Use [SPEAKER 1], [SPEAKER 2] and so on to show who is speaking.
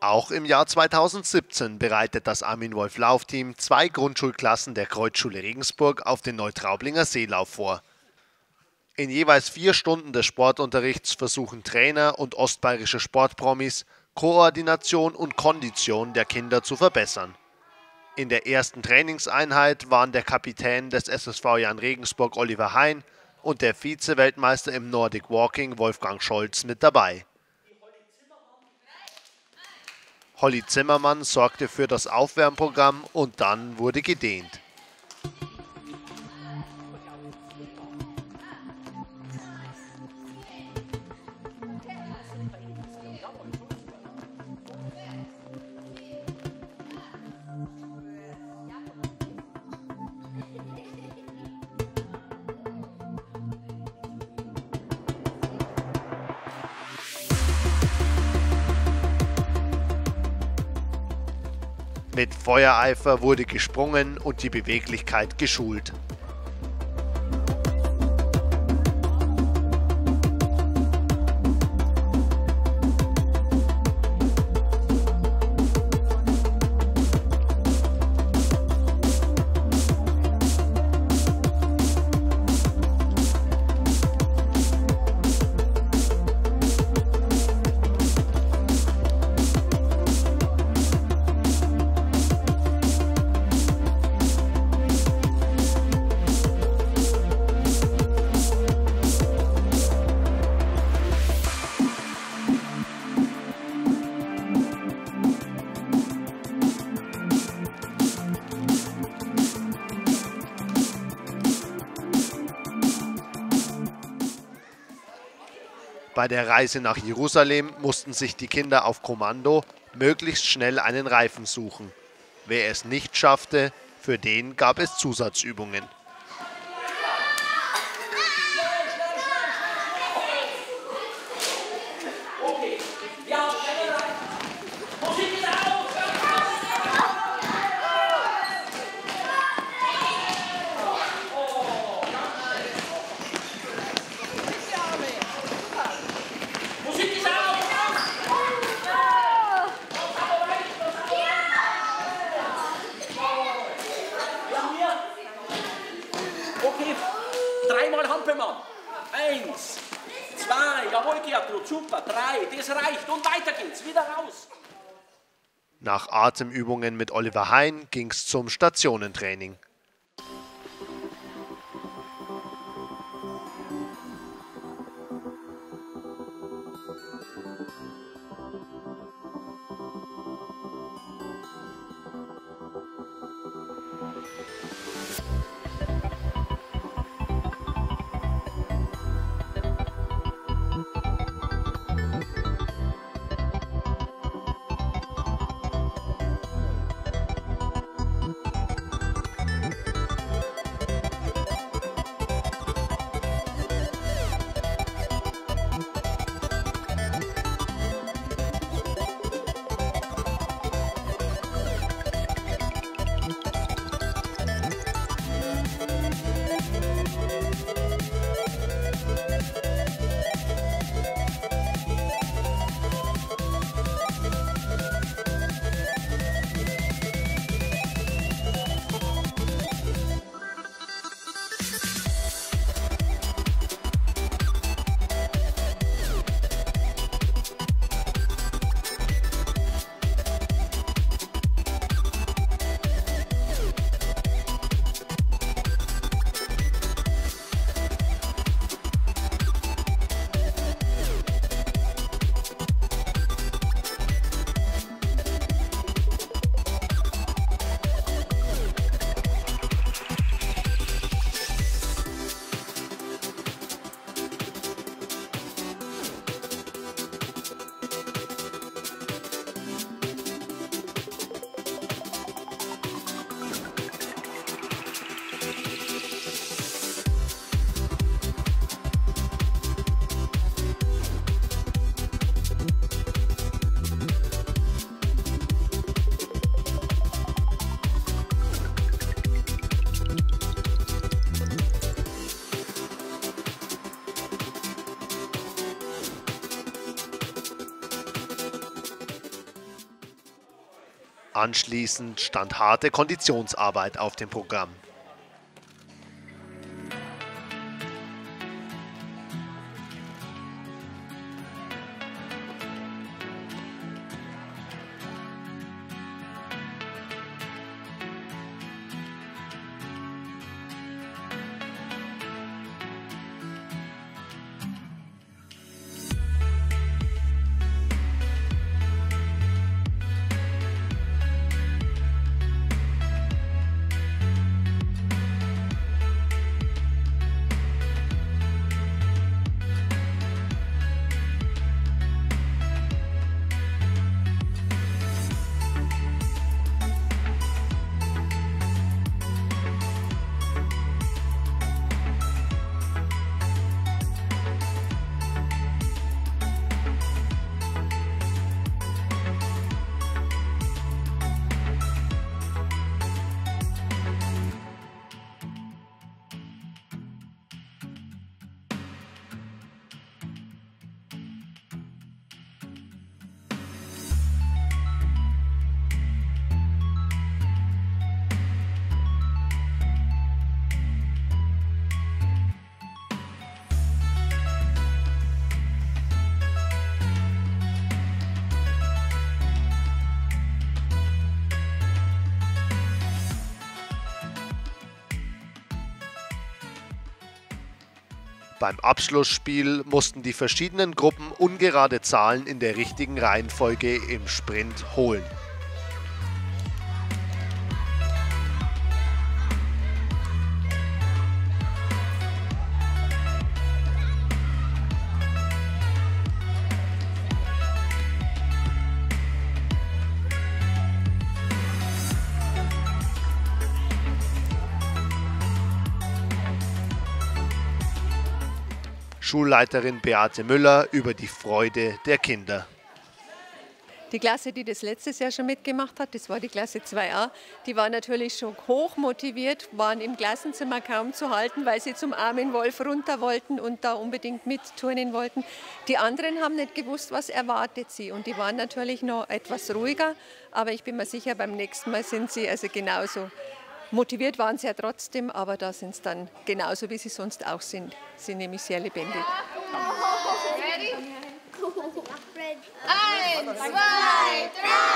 [SPEAKER 1] Auch im Jahr 2017 bereitet das Armin Wolf Laufteam zwei Grundschulklassen der Kreuzschule Regensburg auf den Neutraublinger Seelauf vor. In jeweils vier Stunden des Sportunterrichts versuchen Trainer und ostbayerische Sportpromis Koordination und Kondition der Kinder zu verbessern. In der ersten Trainingseinheit waren der Kapitän des SSV Jan Regensburg Oliver Hein und der Vize-Weltmeister im Nordic Walking Wolfgang Scholz mit dabei. Holly Zimmermann sorgte für das Aufwärmprogramm und dann wurde gedehnt. Mit Feuereifer wurde gesprungen und die Beweglichkeit geschult. Bei der Reise nach Jerusalem mussten sich die Kinder auf Kommando möglichst schnell einen Reifen suchen. Wer es nicht schaffte, für den gab es Zusatzübungen.
[SPEAKER 2] Eins, zwei, jawohl Gertrud, super, drei, das reicht und weiter geht's, wieder raus.
[SPEAKER 1] Nach Atemübungen mit Oliver Hein ging's zum Stationentraining. Anschließend stand harte Konditionsarbeit auf dem Programm. Beim Abschlussspiel mussten die verschiedenen Gruppen ungerade Zahlen in der richtigen Reihenfolge im Sprint holen. Schulleiterin Beate Müller über die Freude der Kinder.
[SPEAKER 3] Die Klasse, die das letztes Jahr schon mitgemacht hat, das war die Klasse 2a, die war natürlich schon hoch motiviert, waren im Klassenzimmer kaum zu halten, weil sie zum Armin Wolf runter wollten und da unbedingt mitturnen wollten. Die anderen haben nicht gewusst, was erwartet sie und die waren natürlich noch etwas ruhiger, aber ich bin mir sicher, beim nächsten Mal sind sie also genauso Motiviert waren sie ja trotzdem, aber da sind es dann genauso, wie sie sonst auch sind. Sie sind nämlich sehr lebendig. Eins, zwei,